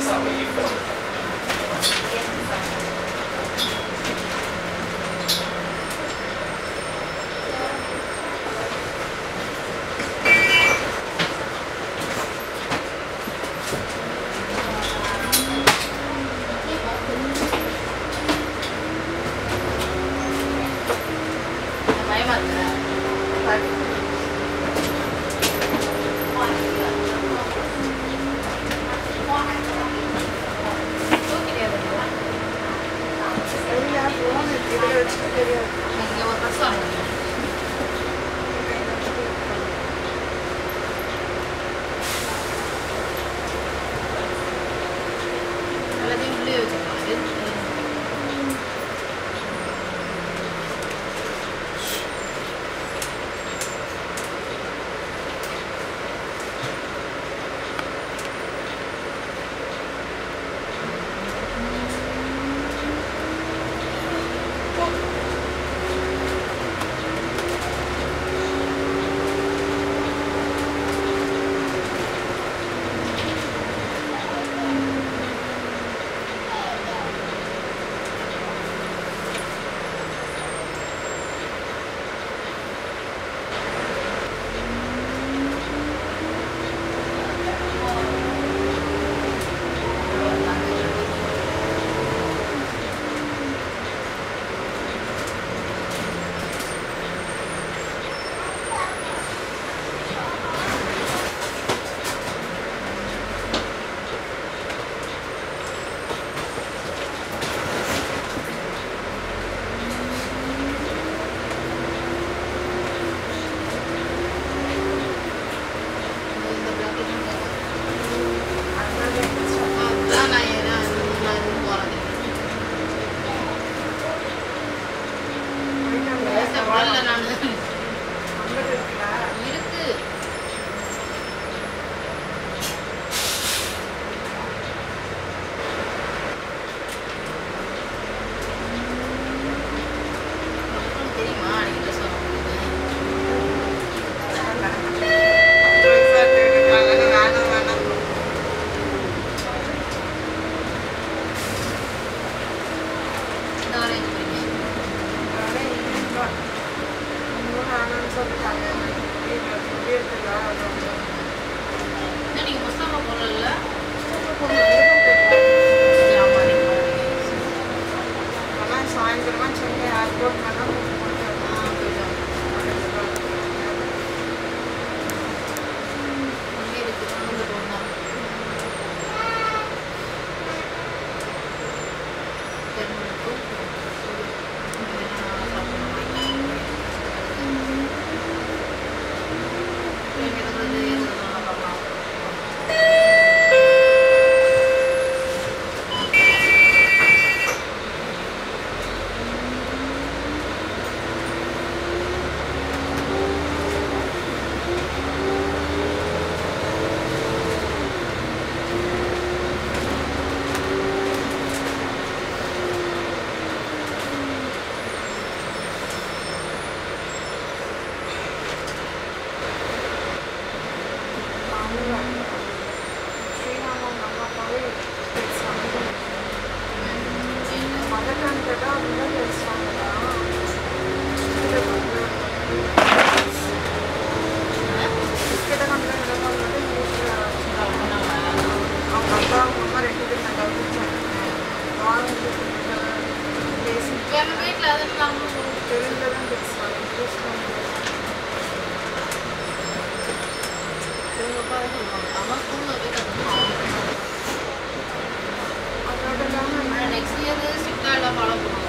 самое. पाँच गुरवन छोटे हाजपुर இல்லாதவங்களாம் தான் பேசுவாங்க அதோட நெக்ஸ்ட் இயர் சிக்கா எல்லாம் ஃபாலோ